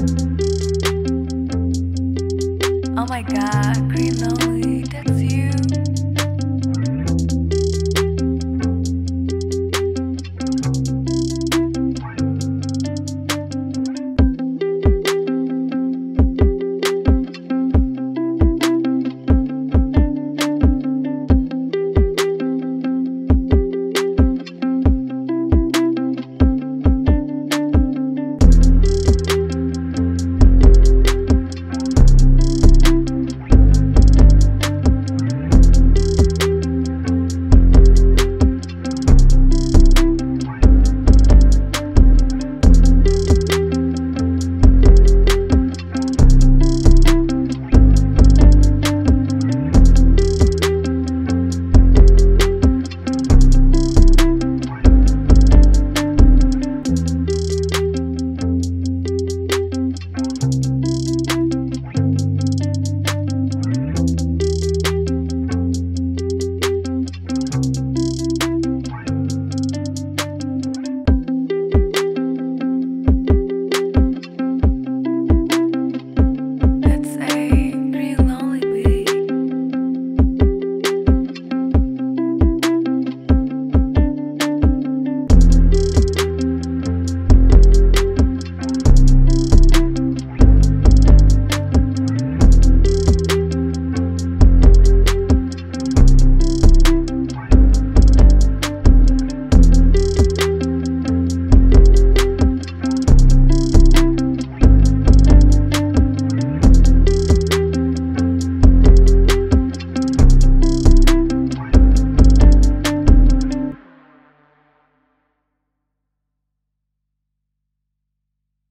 Oh my god, green love.